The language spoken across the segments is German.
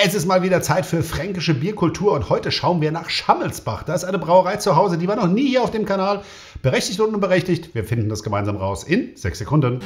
Es ist mal wieder Zeit für fränkische Bierkultur und heute schauen wir nach Schammelsbach. Da ist eine Brauerei zu Hause, die war noch nie hier auf dem Kanal. Berechtigt und unberechtigt. Wir finden das gemeinsam raus in sechs Sekunden.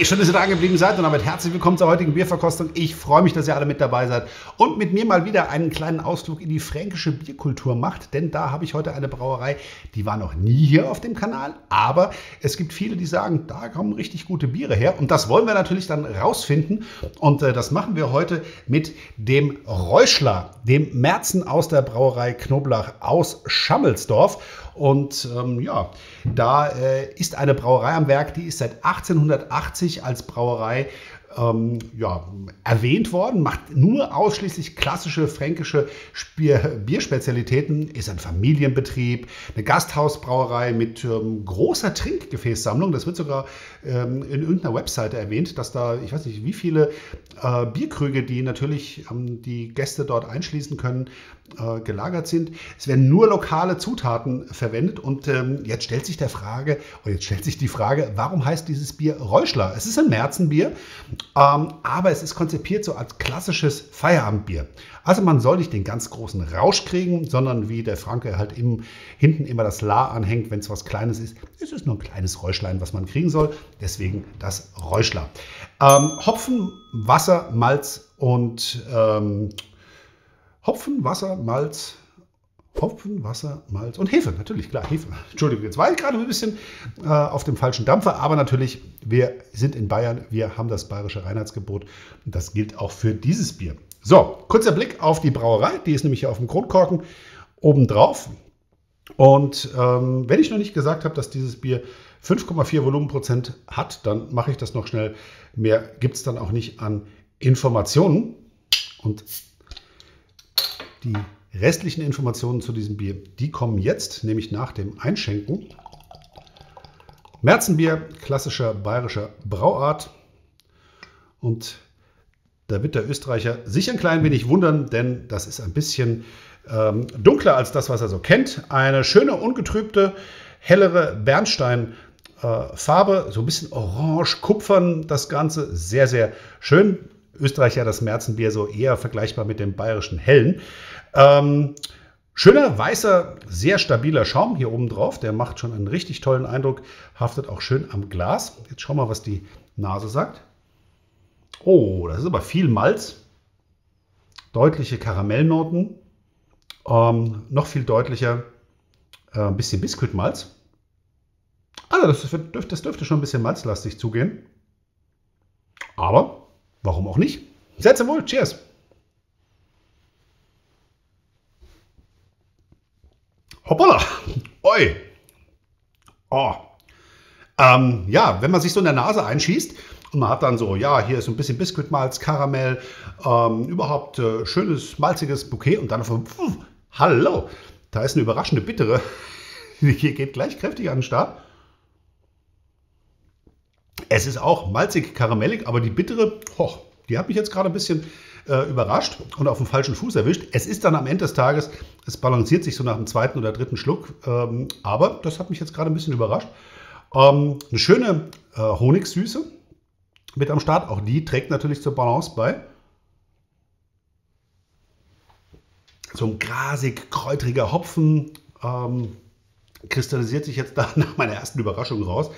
Hey, schön, dass ihr da geblieben seid und damit herzlich willkommen zur heutigen Bierverkostung. Ich freue mich, dass ihr alle mit dabei seid und mit mir mal wieder einen kleinen Ausflug in die fränkische Bierkultur macht, denn da habe ich heute eine Brauerei, die war noch nie hier auf dem Kanal, aber es gibt viele, die sagen, da kommen richtig gute Biere her und das wollen wir natürlich dann rausfinden und äh, das machen wir heute mit dem Reuschler, dem Merzen aus der Brauerei Knoblach aus Schammelsdorf und ähm, ja, da äh, ist eine Brauerei am Werk, die ist seit 1880 als Brauerei ähm, ja, erwähnt worden, macht nur ausschließlich klassische fränkische Bier, Bierspezialitäten, ist ein Familienbetrieb, eine Gasthausbrauerei mit ähm, großer Trinkgefäßsammlung. Das wird sogar ähm, in irgendeiner Webseite erwähnt, dass da, ich weiß nicht, wie viele äh, Bierkrüge, die natürlich ähm, die Gäste dort einschließen können, äh, gelagert sind. Es werden nur lokale Zutaten verwendet und ähm, jetzt stellt sich der Frage, oder jetzt stellt sich die Frage, warum heißt dieses Bier Reuschler? Es ist ein Märzenbier aber es ist konzipiert so als klassisches Feierabendbier. Also man soll nicht den ganz großen Rausch kriegen, sondern wie der Franke halt im, hinten immer das La anhängt, wenn es was Kleines ist. Es ist nur ein kleines Räuschlein, was man kriegen soll. Deswegen das Räuschler. Ähm, Hopfen, Wasser, Malz und ähm, Hopfen, Wasser, Malz, Hopfen, Wasser, Malz und Hefe. Natürlich, klar, Hefe. Entschuldigung, jetzt war ich gerade ein bisschen äh, auf dem falschen Dampfer, aber natürlich, wir sind in Bayern, wir haben das bayerische Reinheitsgebot und das gilt auch für dieses Bier. So, kurzer Blick auf die Brauerei, die ist nämlich hier auf dem Kronkorken obendrauf. Und ähm, wenn ich noch nicht gesagt habe, dass dieses Bier 5,4 Volumenprozent hat, dann mache ich das noch schnell. Mehr gibt es dann auch nicht an Informationen. Und die restlichen Informationen zu diesem Bier, die kommen jetzt, nämlich nach dem Einschenken. Märzenbier, klassischer bayerischer Brauart. Und da wird der Österreicher sich ein klein wenig wundern, denn das ist ein bisschen ähm, dunkler als das, was er so kennt. Eine schöne, ungetrübte, hellere Bernsteinfarbe, äh, so ein bisschen orange, kupfern das Ganze. Sehr, sehr schön. Österreicher das Märzenbier so eher vergleichbar mit dem bayerischen Hellen. Ähm, schöner, weißer, sehr stabiler Schaum hier oben drauf. Der macht schon einen richtig tollen Eindruck. Haftet auch schön am Glas. Jetzt schauen wir, was die Nase sagt. Oh, das ist aber viel Malz. Deutliche Karamellnoten. Ähm, noch viel deutlicher äh, ein bisschen Biskuitmalz. Also das, dürfte, das dürfte schon ein bisschen malzlastig zugehen. Aber warum auch nicht? Seid wohl. Cheers. Hoppala! Oi! Oh. Ähm, ja, wenn man sich so in der Nase einschießt und man hat dann so, ja, hier ist so ein bisschen Biskuitmalz, Karamell, ähm, überhaupt äh, schönes, malziges Bouquet und dann von, pff, hallo, da ist eine überraschende Bittere. hier geht gleich kräftig an den Start. Es ist auch malzig, karamellig, aber die Bittere, hoch, die hat mich jetzt gerade ein bisschen äh, überrascht und auf dem falschen Fuß erwischt. Es ist dann am Ende des Tages, es balanciert sich so nach dem zweiten oder dritten Schluck, ähm, aber das hat mich jetzt gerade ein bisschen überrascht. Ähm, eine schöne äh, Honigsüße mit am Start, auch die trägt natürlich zur Balance bei. So ein grasig, kräutriger Hopfen ähm, kristallisiert sich jetzt da nach meiner ersten Überraschung raus.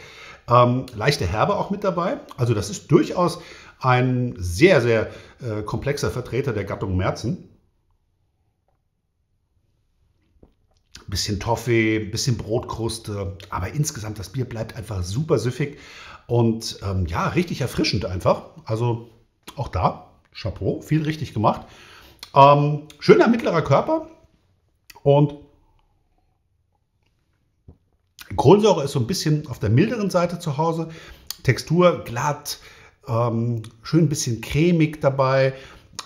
Ähm, leichte Herbe auch mit dabei. Also das ist durchaus ein sehr, sehr äh, komplexer Vertreter der Gattung Merzen. Bisschen Toffee, bisschen Brotkruste, aber insgesamt das Bier bleibt einfach super süffig und ähm, ja, richtig erfrischend einfach. Also auch da, Chapeau, viel richtig gemacht. Ähm, schöner mittlerer Körper und Kohlensäure ist so ein bisschen auf der milderen Seite zu Hause. Textur glatt, ähm, schön ein bisschen cremig dabei.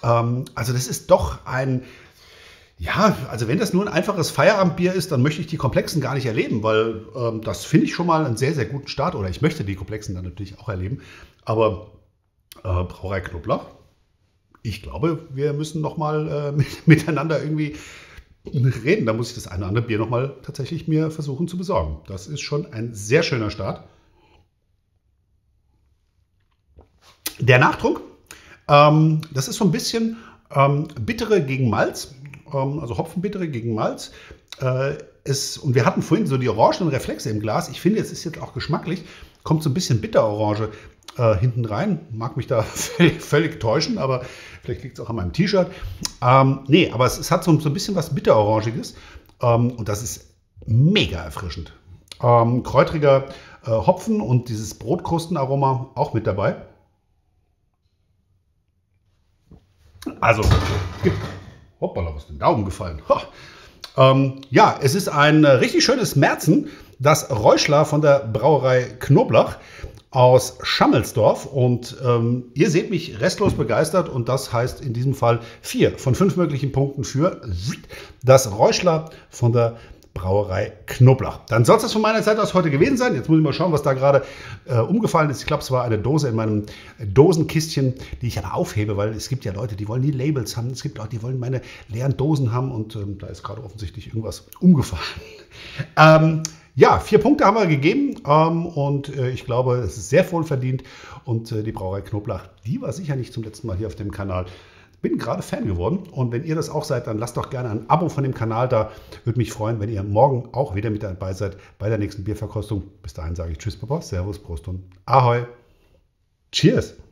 Ähm, also das ist doch ein, ja, also wenn das nur ein einfaches Feierabendbier ist, dann möchte ich die Komplexen gar nicht erleben, weil ähm, das finde ich schon mal einen sehr, sehr guten Start. Oder ich möchte die Komplexen dann natürlich auch erleben. Aber äh, Brauerei Knoblauch, ich glaube, wir müssen noch mal äh, mit, miteinander irgendwie reden, da muss ich das eine oder andere Bier nochmal tatsächlich mir versuchen zu besorgen. Das ist schon ein sehr schöner Start. Der Nachdruck, ähm, das ist so ein bisschen ähm, bittere gegen Malz, ähm, also Hopfenbittere gegen Malz. Äh, es, und wir hatten vorhin so die orangenen Reflexe im Glas. Ich finde, es ist jetzt auch geschmacklich, kommt so ein bisschen Bitterorange äh, hinten rein. Mag mich da völlig, völlig täuschen, aber vielleicht liegt es auch an meinem T-Shirt. Ähm, nee, aber es, es, hat so, so ein bisschen was Bitterorangiges ähm, und das ist mega erfrischend. Ähm, kräutriger äh, Hopfen und dieses Brotkrustenaroma auch mit dabei. Also, hoppala, was ist den Daumen gefallen? Ähm, ja, es ist ein äh, richtig schönes Märzen, das Räuschler von der Brauerei Knoblach aus Schammelsdorf. Und ähm, ihr seht mich restlos begeistert und das heißt in diesem Fall vier von fünf möglichen Punkten für das Räuschler von der Brauerei Knoblauch. Dann soll es das von meiner Seite aus heute gewesen sein. Jetzt muss ich mal schauen, was da gerade äh, umgefallen ist. Ich glaube, es war eine Dose in meinem Dosenkistchen, die ich aber aufhebe, weil es gibt ja Leute, die wollen nie Labels haben. Es gibt Leute, die wollen meine leeren Dosen haben und ähm, da ist gerade offensichtlich irgendwas umgefallen. ähm, ja, vier Punkte haben wir gegeben ähm, und äh, ich glaube, es ist sehr wohl verdient. Und äh, die Brauerei Knoblauch, die war sicher nicht zum letzten Mal hier auf dem Kanal bin gerade Fan geworden. Und wenn ihr das auch seid, dann lasst doch gerne ein Abo von dem Kanal da. Würde mich freuen, wenn ihr morgen auch wieder mit dabei seid bei der nächsten Bierverkostung. Bis dahin sage ich Tschüss, Papa, Servus, Prost und Ahoi. Cheers!